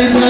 잘했네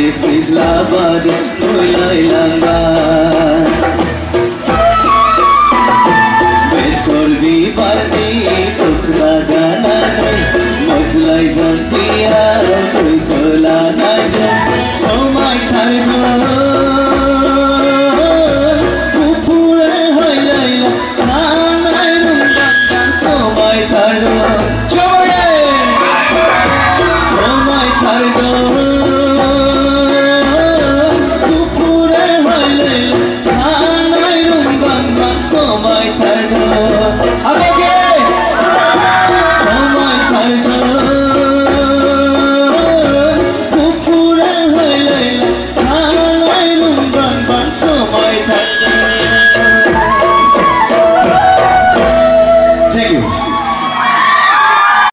Sislabad, Ulay Langar Meşhur bir parti, tukla dananay, mojlay zanti